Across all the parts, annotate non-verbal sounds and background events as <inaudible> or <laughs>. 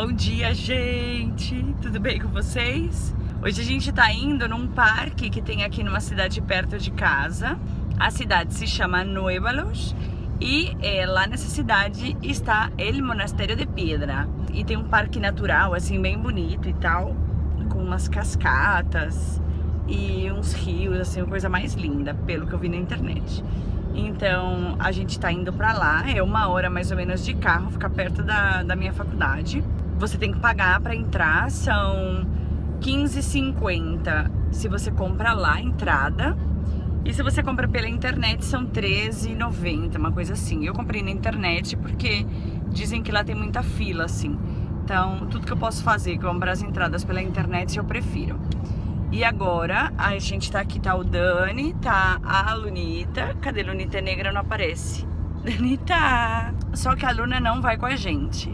Bom dia, gente! Tudo bem com vocês? Hoje a gente tá indo num parque que tem aqui numa cidade perto de casa. A cidade se chama Nuevalos e é, lá nessa cidade está El Monastério de Pedra. E tem um parque natural, assim, bem bonito e tal, com umas cascatas e uns rios, assim, uma coisa mais linda, pelo que eu vi na internet. Então a gente tá indo pra lá, é uma hora mais ou menos de carro, fica perto da, da minha faculdade. Você tem que pagar pra entrar, são 15,50 se você compra lá a entrada. E se você compra pela internet são R$13,90, uma coisa assim. Eu comprei na internet porque dizem que lá tem muita fila, assim. Então, tudo que eu posso fazer, comprar as entradas pela internet, eu prefiro. E agora, a gente tá aqui, tá o Dani, tá a Lunita. Cadê a Lunita negra? Não aparece. <laughs> Lunita! Só que a Luna não vai com a gente.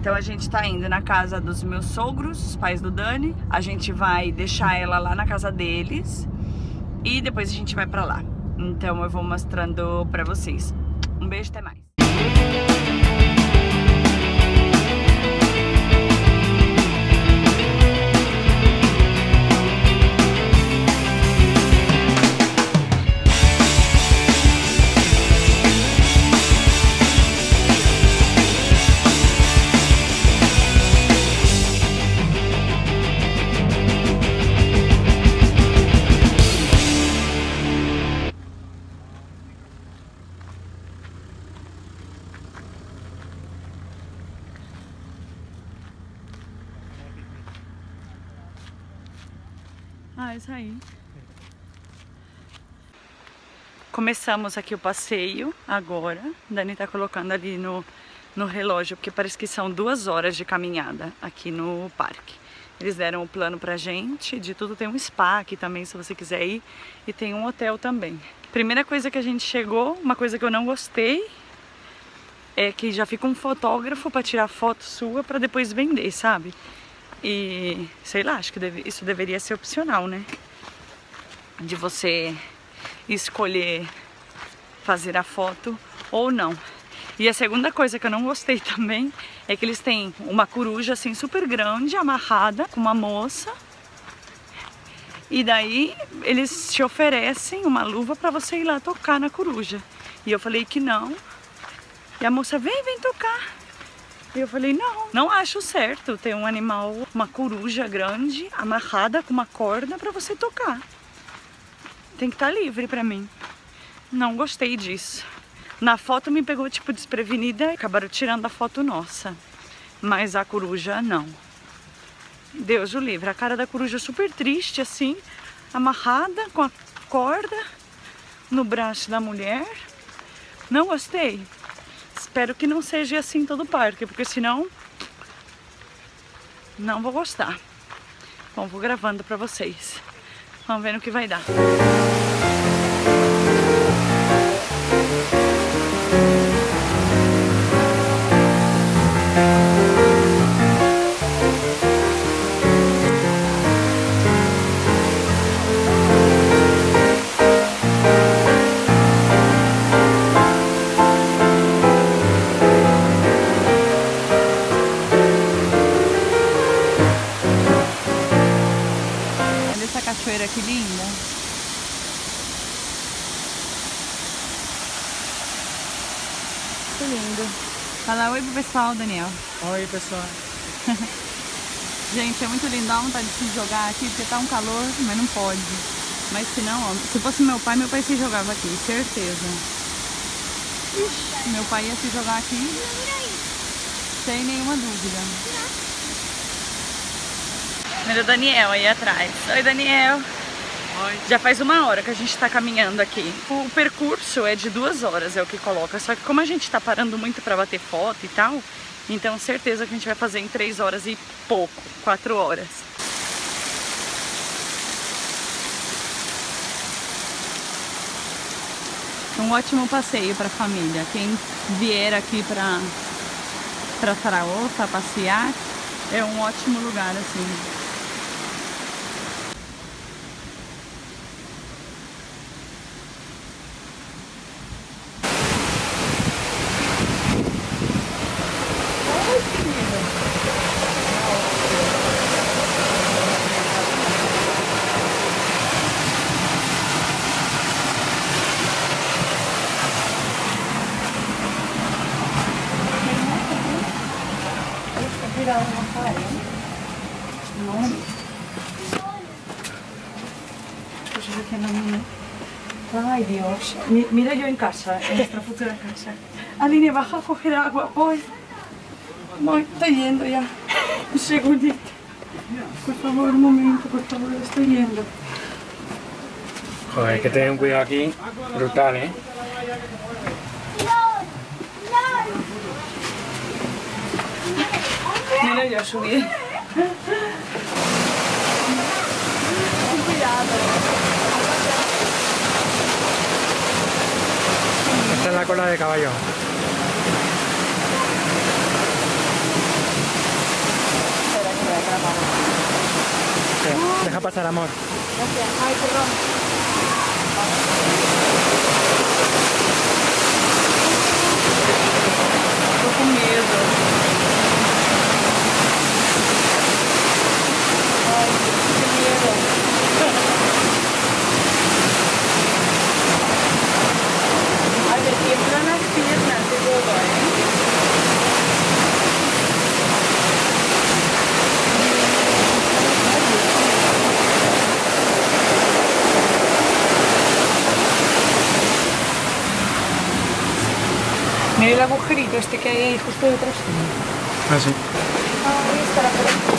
Então a gente tá indo na casa dos meus sogros, os pais do Dani. A gente vai deixar ela lá na casa deles e depois a gente vai pra lá. Então eu vou mostrando pra vocês. Um beijo, até mais. Ah, aí. Começamos aqui o passeio agora. Dani tá colocando ali no, no relógio, porque parece que são duas horas de caminhada aqui no parque. Eles deram o plano pra gente, de tudo tem um spa aqui também, se você quiser ir, e tem um hotel também. Primeira coisa que a gente chegou, uma coisa que eu não gostei, é que já fica um fotógrafo pra tirar foto sua pra depois vender, sabe? E sei lá, acho que deve, isso deveria ser opcional, né? De você escolher fazer a foto ou não. E a segunda coisa que eu não gostei <laughs> também é que eles têm uma coruja assim super grande amarrada com uma moça. E daí eles te oferecem uma luva para você ir lá tocar na coruja. E eu falei que não. E a moça vem, vem tocar. E eu falei, não, não acho certo ter um animal, uma coruja grande, amarrada com uma corda para você tocar. Tem que estar tá livre para mim. Não gostei disso. Na foto me pegou tipo desprevenida e acabaram tirando a foto nossa. Mas a coruja não. Deus o livre. A cara da coruja super triste assim, amarrada com a corda no braço da mulher. Não gostei. Espero que não seja assim todo o parque, porque senão não vou gostar. Bom, vou gravando pra vocês. Vamos ver no que vai dar. Pessoal, Daniel. Oi, pessoal. <laughs> Gente, é muito lindo, dá vontade de se jogar aqui, porque tá um calor, mas não pode. Mas se não, ó, se fosse meu pai, meu pai se jogava aqui, certeza. Ixi, meu pai ia se jogar aqui, sem nenhuma dúvida. Primeiro o Daniel aí atrás. Oi, Daniel. Já faz uma hora que a gente tá caminhando aqui. O percurso é de duas horas, é o que coloca. Só que como a gente tá parando muito pra bater foto e tal, então certeza que a gente vai fazer em três horas e pouco, quatro horas. Um ótimo passeio para família. Quem vier aqui para para Saragoça passear, é um ótimo lugar assim. Ay, Dios. Mi- mira yo en casa, en nuestra futura casa. Aline, baja a coger agua. Voy. Voy, estoy yendo ya. Un segundito. Por favor, un momento, por favor, estoy yendo. Joder, hay que tener un cuidado aquí brutal, ¿eh? Mira, yo subí. Esta es la cola de caballo. Espera, Deja pasar, amor. Tô com. Ai, que medo. Ai, me tiemblan las piernas de todo, ¿eh? Mira el agujerito este que hay justo detrás. Ah, sí. Ahí está la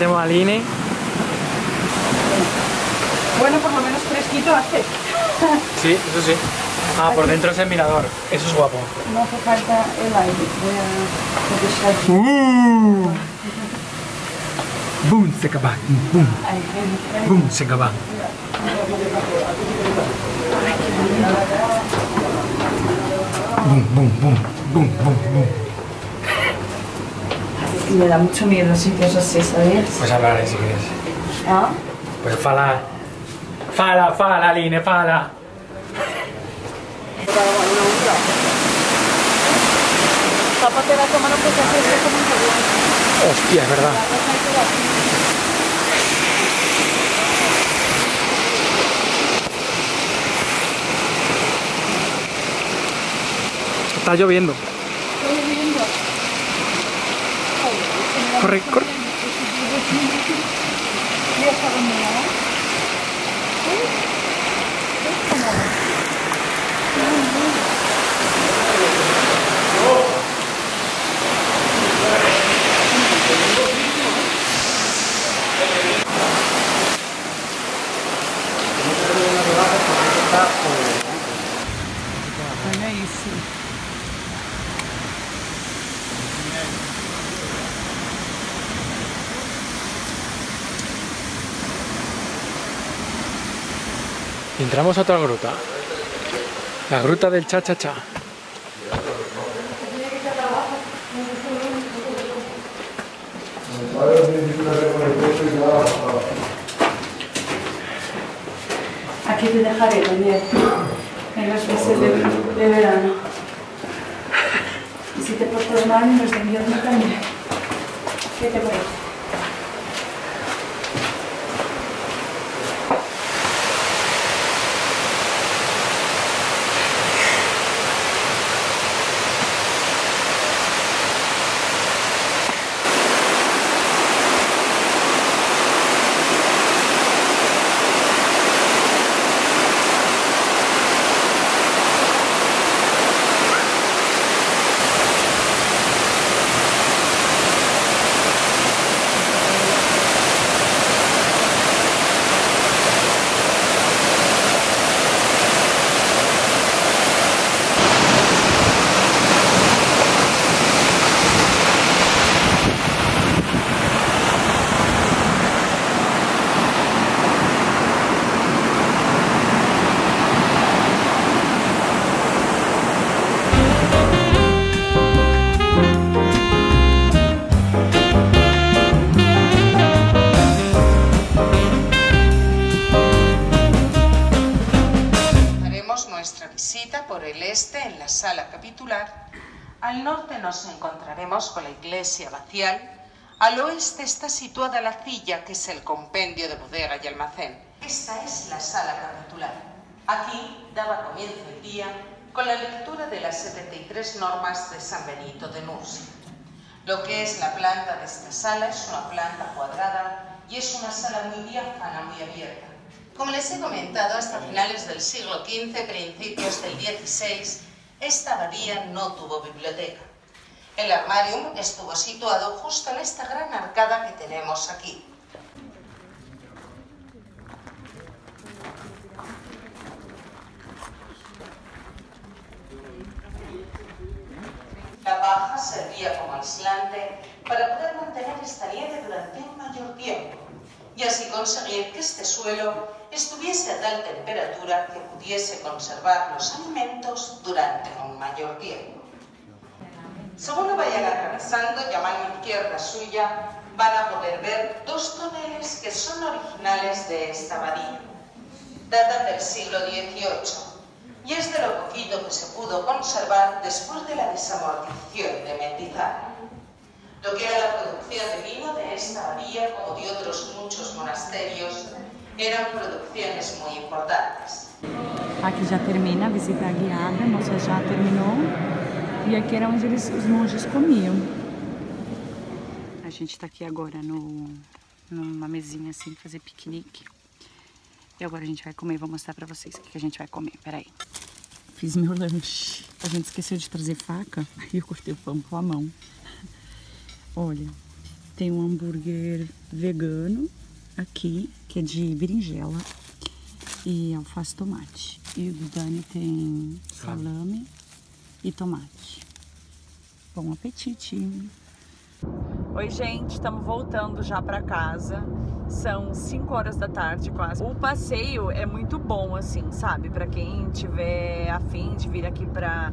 pelota. Aquí tenemos a Line. Bueno, por lo menos fresquito hace. Sí, eso sí. Ah, por dentro es el mirador. Eso es guapo. No hace falta el aire. Voy a. ¡Uh! ¡Bum! Se acaba. Ahí. ¡Bum! Se acaba. ¡Bum! ¡Bum! ¡Bum! ¡Bum! ¡Bum! Me da mucho miedo sitios así, ¿sabes? Pues hablaré si quieres. ¿Ah? Pues fala. Fala, fala, Line, fala. Tápate la cámara porque hace esto como un. Hostia, es verdad. Está lloviendo. Corre, corre. Olha isso. Entramos a otra gruta. La gruta del cha-cha-cha. Aquí te dejaré también en los meses de, verano. Y si te portas mal, en los de invierno también. ¿Qué te parece? Al norte nos encontraremos con la iglesia abacial. Al oeste está situada la cilla, que es el compendio de bodega y almacén. Esta es la sala capitular. Aquí daba comienzo el día con la lectura de las 73 normas de San Benito de Nursia. Lo que es la planta de esta sala es una planta cuadrada y es una sala muy diáfana, muy abierta. Como les he comentado, hasta finales del siglo XV, principios del XVI, esta abadía no tuvo biblioteca. El armarium estuvo situado justo en esta gran arcada que tenemos aquí. La baja servía como aislante para poder mantener esta nieve durante un mayor tiempo y así conseguir que este suelo estuviese a tal temperatura que pudiese conservar los alimentos durante un mayor tiempo. Según lo vayan atravesando, y a mano izquierda suya, van a poder ver dos toneles que son originales de esta abadía. Datan del siglo XVIII y es de lo poquito que se pudo conservar después de la desamortización de Mendizábal. Lo que era la producción de vino de esta como de otros muchos monasterios, eran producciones muy importantes. Aqui já termina a visita guiada, a moça já terminou. E aqui era onde eles, os monges comiam. A gente tá aqui agora no, numa mesinha assim, fazer piquenique. E agora a gente vai comer, vou mostrar pra vocês o que a gente vai comer, peraí. Fiz meu lanche. A gente esqueceu de trazer faca <laughs> e eu cortei o pão com a mão. Olha, tem um hambúrguer vegano aqui, que é de berinjela e alface tomate. E o do Dani tem salame e tomate. Bom apetite! Oi, gente, estamos voltando já para casa. São 5 horas da tarde quase. O passeio é muito bom, assim, sabe? Para quem tiver afim de vir aqui pra,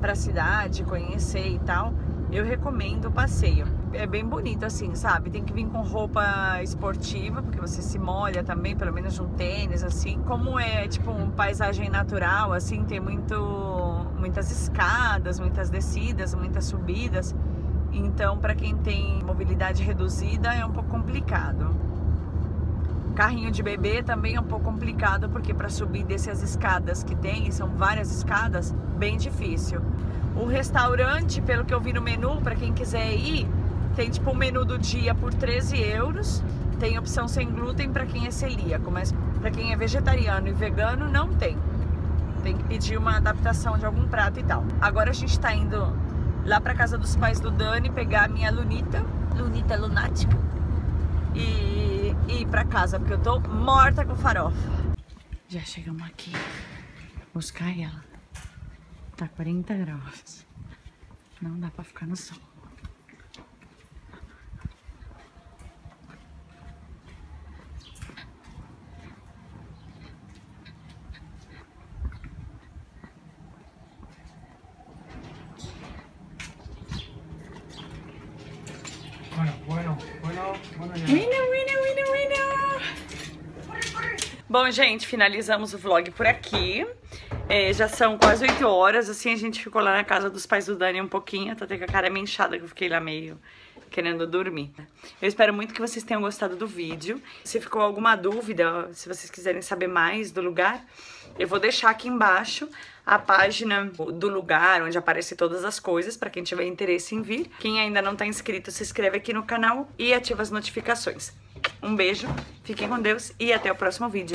pra cidade, conhecer e tal, eu recomendo o passeio. É bem bonito, assim, sabe? Tem que vir com roupa esportiva, porque você se molha também, pelo menos um tênis, assim. Como é, tipo, uma paisagem natural, assim, tem muito, muitas escadas, muitas descidas, muitas subidas. Então, para quem tem mobilidade reduzida, é um pouco complicado. Carrinho de bebê também é um pouco complicado, porque para subir dessas escadas que tem, são várias escadas, bem difícil. O restaurante, pelo que eu vi no menu, para quem quiser ir, tem tipo o um menu do dia por 13 euros. Tem opção sem glúten para quem é celíaco, mas para quem é vegetariano e vegano, não tem. Tem que pedir uma adaptação de algum prato e tal. Agora a gente está indo lá para casa dos pais do Dani pegar a minha Lunita, Lunita lunática, e, e ir para casa, porque eu tô morta com farofa. Já chegamos aqui buscar ela. Tá 40 graus. Não dá para ficar no sol. Bueno, bueno, bueno. Winner, winner, winner, winner! Bom, gente, finalizamos o vlog por aqui. É, já são quase 8 horas, assim, a gente ficou lá na casa dos pais do Dani um pouquinho, até com a cara meio inchada, que eu fiquei lá meio querendo dormir. Eu espero muito que vocês tenham gostado do vídeo. Se ficou alguma dúvida, se vocês quiserem saber mais do lugar, eu vou deixar aqui embaixo a página do lugar, onde aparecem todas as coisas, para quem tiver interesse em vir. Quem ainda não tá inscrito, se inscreve aqui no canal e ativa as notificações. Um beijo, fiquem com Deus e até o próximo vídeo.